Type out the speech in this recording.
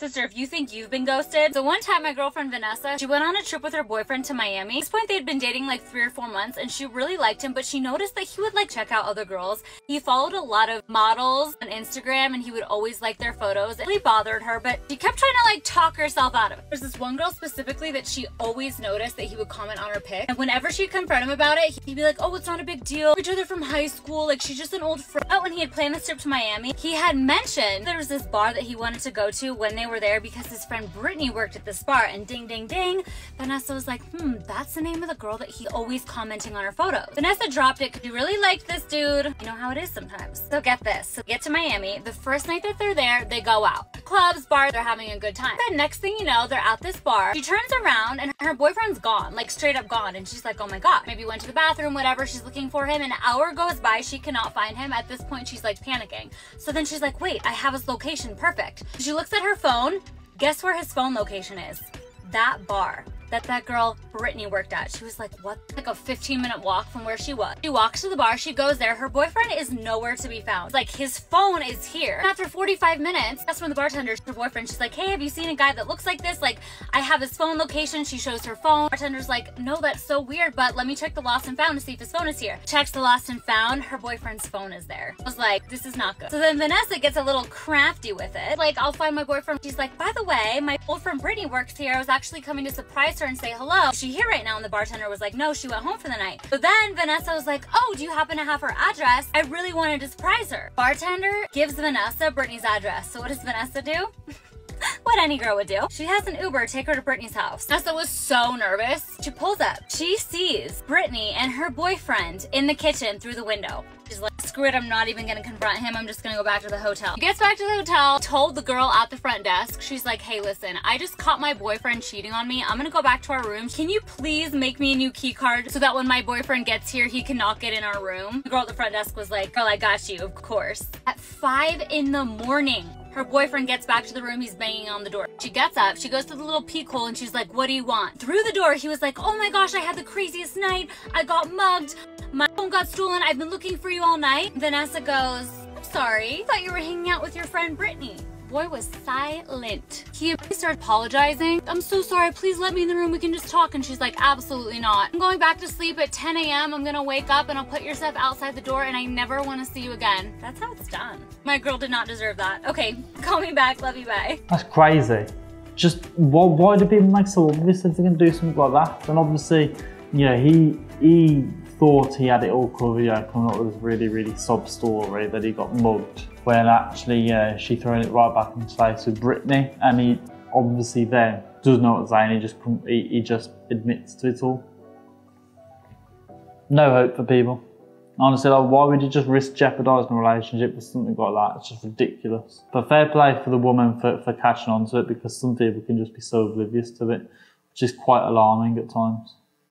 Sister, if you think you've been ghosted. So one time my girlfriend Vanessa, she went on a trip with her boyfriend to Miami. At this point they had been dating like three or four months and she really liked him, but she noticed that he would like check out other girls. He followed a lot of models on Instagram and he would always like their photos. It really bothered her, but she kept trying to like talk herself out of it. There's this one girl specifically that she always noticed that he would comment on her pic. And whenever she'd confront him about it, he'd be like, oh, it's not a big deal. Each other from high school. Like she's just an old friend. But when he had planned this trip to Miami, he had mentioned there was this bar that he wanted to go to when they were there because his friend Brittany worked at this bar and ding, ding, ding. Vanessa was like, hmm, that's the name of the girl that he always commenting on her photos. Vanessa dropped it because she really liked this dude. You know how it is sometimes. So get this. So get to Miami. The first night that they're there, they go out. Clubs, bar, they're having a good time. Then next thing you know, they're at this bar. She turns around and her boyfriend's gone, like straight up gone. And she's like, oh my God, maybe went to the bathroom, whatever. She's looking for him. An hour goes by. She cannot find him. At this point, she's like panicking. So then she's like, wait, I have his location. Perfect. She looks at her phone Guess where his phone location is? That bar that that girl Brittany worked at. She was like, what? Like a 15 minute walk from where she was. She walks to the bar, she goes there. Her boyfriend is nowhere to be found. Like his phone is here. And after 45 minutes, that's when the bartender, her boyfriend, she's like, hey, have you seen a guy that looks like this? Like I have his phone location. She shows her phone. Bartender's like, no, that's so weird, but let me check the lost and found to see if his phone is here. Checks the lost and found. Her boyfriend's phone is there. I was like, this is not good. So then Vanessa gets a little crafty with it. Like I'll find my boyfriend. She's like, by the way, my old friend Brittany works here. I was actually coming to surprise her and say hello she here right now? And the bartender was like, no, she went home for the night. But then Vanessa was like, oh, do you happen to have her address? I really wanted to surprise her. Bartender gives Vanessa Brittany's address. So what does Vanessa do? what any girl would do. She has an Uber take her to Brittany's house. Vanessa was so nervous. She pulls up. She sees Brittany and her boyfriend in the kitchen through the window. She's like, screw it, I'm not even gonna confront him. I'm just gonna go back to the hotel. She gets back to the hotel, told the girl at the front desk, she's like, hey, listen, I just caught my boyfriend cheating on me. I'm gonna go back to our room. Can you please make me a new key card so that when my boyfriend gets here, he cannot get in our room? The girl at the front desk was like, girl, I got you, of course. At five in the morning, her boyfriend gets back to the room, he's banging on the door. She gets up, she goes to the little peek hole and she's like, what do you want? Through the door, he was like, oh my gosh, I had the craziest night. I got mugged. My phone got stolen. I've been looking for you all night. Vanessa goes, I'm sorry. I thought you were hanging out with your friend Brittany boy was silent. He started apologizing. I'm so sorry, please let me in the room, we can just talk. And she's like, absolutely not. I'm going back to sleep at 10 a.m. I'm gonna wake up and I'll put your stuff outside the door and I never wanna see you again. That's how it's done. My girl did not deserve that. Okay, call me back, love you, bye. That's crazy. Just, why, why do people make so obvious if they can do something like that? And obviously, you know, he, he thought he had it all covered, you know, coming up with this really, really sob story that he got mugged when actually uh, she thrown it right back in his face with Brittany, and he obviously then doesn't know what's to say, he just he, he just admits to it all. No hope for people. Honestly, like, why would you just risk jeopardising a relationship with something like that? It's just ridiculous. But fair play for the woman for, for catching on to it because some people can just be so oblivious to it, which is quite alarming at times.